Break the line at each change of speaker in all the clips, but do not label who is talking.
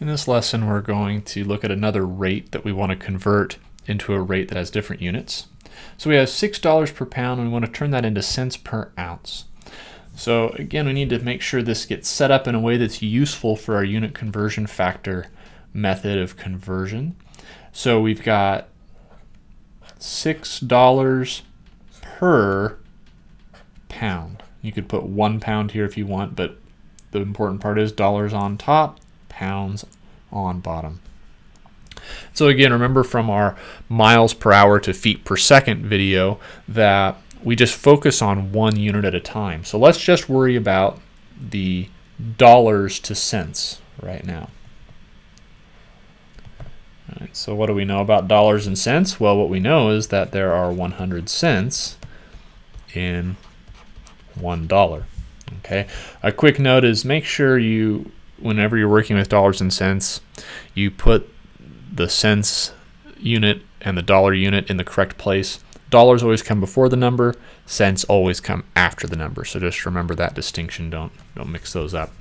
In this lesson, we're going to look at another rate that we want to convert into a rate that has different units. So we have $6 per pound, and we want to turn that into cents per ounce. So again, we need to make sure this gets set up in a way that's useful for our unit conversion factor method of conversion. So we've got $6 per pound. You could put one pound here if you want, but the important part is dollars on top, pounds on bottom. So again, remember from our miles per hour to feet per second video that we just focus on one unit at a time. So let's just worry about the dollars to cents right now. So what do we know about dollars and cents? Well, what we know is that there are 100 cents in one dollar. Okay, a quick note is make sure you whenever you're working with dollars and cents, you put the cents unit and the dollar unit in the correct place. Dollars always come before the number, cents always come after the number. So just remember that distinction. Don't don't mix those up.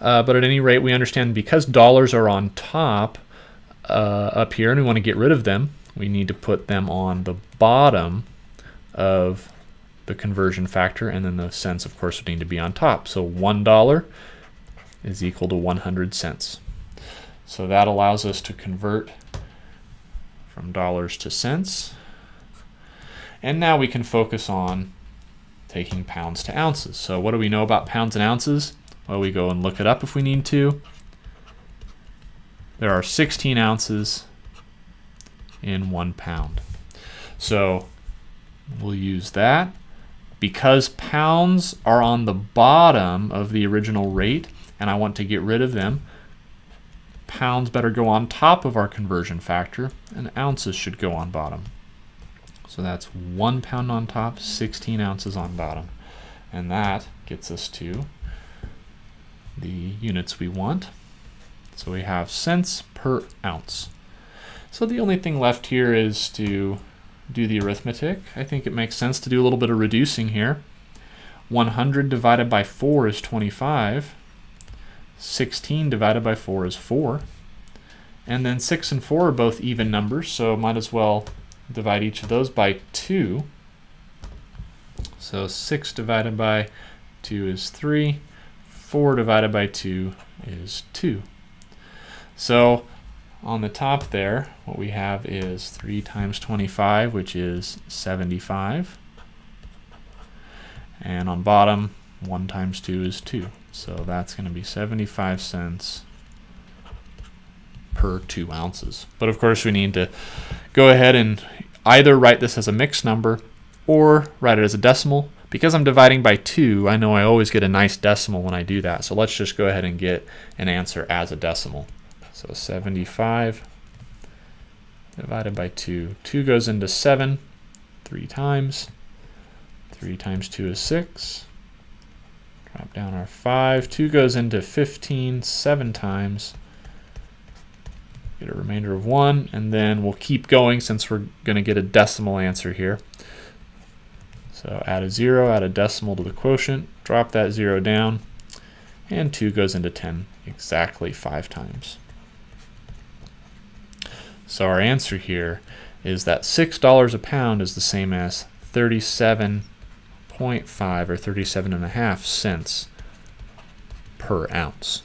Uh, but at any rate, we understand because dollars are on top uh, up here and we want to get rid of them, we need to put them on the bottom of the conversion factor and then the cents of course would need to be on top. So $1 is equal to 100 cents. So that allows us to convert from dollars to cents. And now we can focus on taking pounds to ounces. So what do we know about pounds and ounces? Well, we go and look it up if we need to. There are 16 ounces in one pound. So we'll use that. Because pounds are on the bottom of the original rate, and I want to get rid of them, pounds better go on top of our conversion factor, and ounces should go on bottom. So that's one pound on top, 16 ounces on bottom. And that gets us to the units we want. So we have cents per ounce. So the only thing left here is to do the arithmetic. I think it makes sense to do a little bit of reducing here. 100 divided by 4 is 25. 16 divided by 4 is 4. And then 6 and 4 are both even numbers, so might as well divide each of those by 2. So 6 divided by 2 is 3. 4 divided by 2 is 2. So on the top there, what we have is 3 times 25, which is 75. And on bottom, 1 times 2 is 2. So that's going to be 75 cents per 2 ounces. But of course we need to go ahead and either write this as a mixed number or write it as a decimal. Because I'm dividing by 2, I know I always get a nice decimal when I do that. So let's just go ahead and get an answer as a decimal. So 75 divided by 2. 2 goes into 7 three times. 3 times 2 is 6. Drop down our 5. 2 goes into 15 seven times. Get a remainder of 1, and then we'll keep going since we're going to get a decimal answer here. So add a 0, add a decimal to the quotient, drop that 0 down, and 2 goes into 10 exactly 5 times. So our answer here is that $6 a pound is the same as 37 0.5 or 37 and a half cents per ounce.